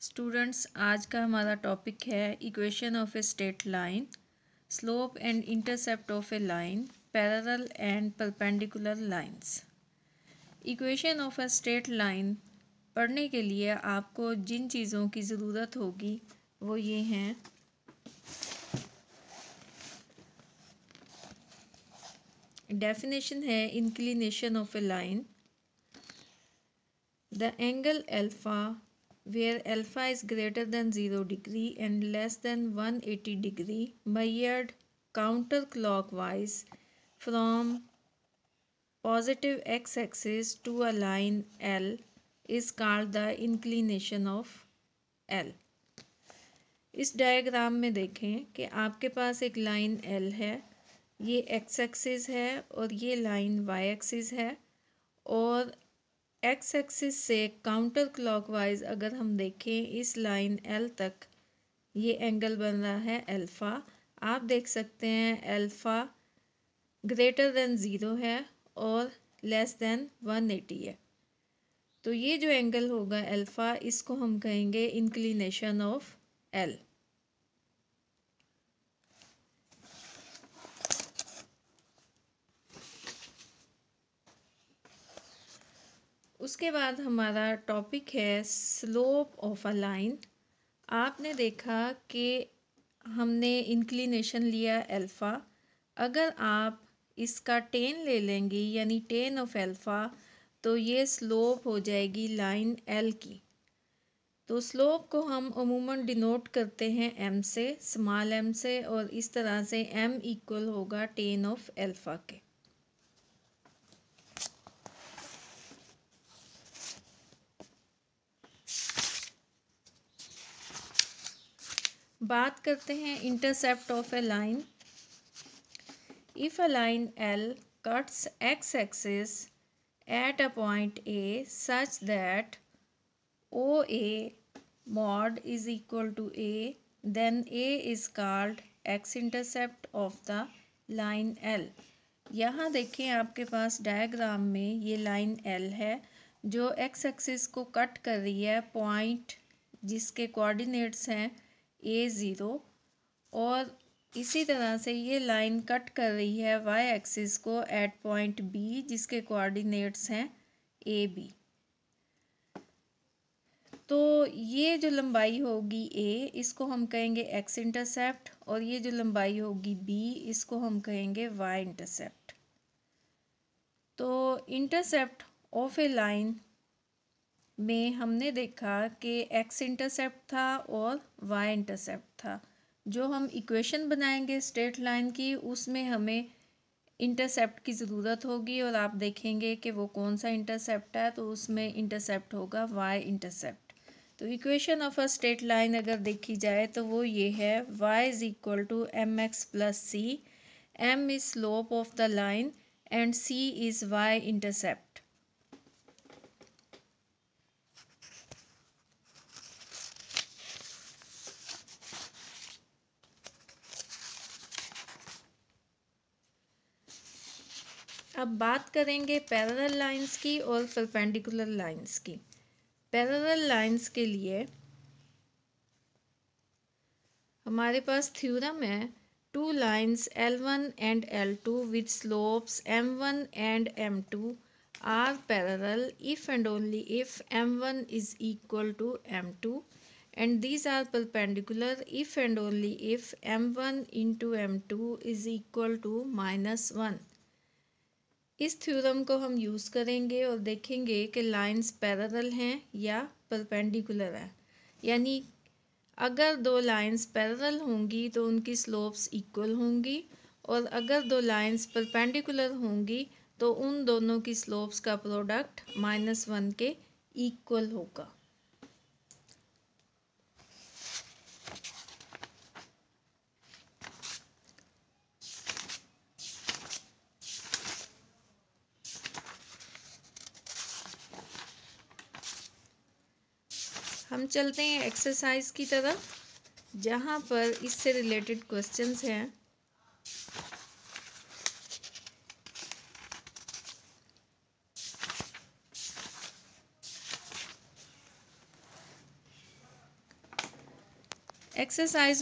Students, आज का हमारा टॉपिक है equation of a straight line slope and intercept of a line parallel and perpendicular lines equation of a straight line पढ़ने के लिए आपको जिन चीज़ों की ज़रूरत होगी, वो ये हैं। डेफिनेशन है inclination of a line the angle alpha where alpha is greater than 0 degree and less than 180 degree measured counterclockwise from positive x-axis to a line L is called the inclination of L. इस diagram में देखें कि आपके पास एक line L है ये x axis है और ये लाइन y एक्सिस है और एक्स एक्सिस से काउंटर क्लॉकवाइज अगर हम देखें इस लाइन एल तक, ये एंगल बन रहा है अल्फ़ा आप देख सकते हैं अल्फ़ा ग्रेटर देन ज़ीरो है और लेस देन वन एटी है। तो ये जो एंगल होगा अल्फ़ा इसको हम कहेंगे इंक्लिनेशन ऑफ़ एल उसके बाद हमारा टॉपिक है स्लोप ऑफ़ अ लाइन आपने देखा कि हमने इंक्लिनेशन लिया अल्फ़ा अगर आप इसका टेन ले लेंगे, यानी टेन ऑफ़ अल्फ़ा तो ये स्लोप हो जाएगी लाइन एल की. तो स्लोप को हम अमूमन डिनोट करते हैं एम से स्मॉल एम से, और इस तरह से एम इक्वल होगा टेन ऑफ़ अल्फ़ा के. बात करते हैं intercept of a line if a line L cuts x axis at a point A such that O A mod is equal to a then a is called x intercept of the line L यहाँ देखें आपके पास diagram में ये line L है, जो x axis को cut कर रही है पॉइंट जिसके कोऑर्डिनेट्स हैं ए ज़ीरो और इसी तरह से ये लाइन कट कर रही है वाई एक्सिस को एट पॉइंट बी जिसके कोऑर्डिनेट्स हैं ए बी तो ये जो लंबाई होगी ए इसको हम कहेंगे एक्स इंटरसेप्ट और ये जो लंबाई होगी बी इसको हम कहेंगे वाई इंटरसेप्ट तो इंटरसेप्ट ऑफ़ ए लाइन में हमने देखा कि एक्स इंटरसेप्ट था और वाई इंटरसेप्ट था। जो हम इक्वेशन बनाएँगे स्ट्रेट लाइन की, उसमें हमें इंटरसेप्ट की ज़रूरत होगी और आप देखेंगे कि वो कौन सा इंटरसेप्ट है तो उसमें इंटरसेप्ट होगा वाई इंटरसेप्ट तो equation of a straight line अगर देखी जाए तो वो ये है y is equal to m x plus c m is slope of the line and c is y intercept अब बात करेंगे पैरेलल लाइंस की और परपेंडिकुलर लाइंस की। पैरेलल लाइंस के लिए हमारे पास थ्योरम है two lines L1 and L two with slopes m one and m two are parallel if and only if m one is equal to M2 and these are perpendicular if and only if m1 into m2 is equal to minus 1 इस theorem को हम use करेंगे और देखेंगे कि lines parallel हैं या perpendicular हैं। यानी अगर दो लाइंस पैरेलल होंगी तो उनकी स्लोप्स इक्वल होंगी और अगर दो लाइंस परपेंडिकुलर होंगी तो उन दोनों की स्लोप्स का प्रोडक्ट माइनस वन के इक्वल होगा। हम चलते हैं एक्सरसाइज की तरफ़ जहाँ पर इससे रिलेटेड क्वेश्चंस हैं। एक्सरसाइज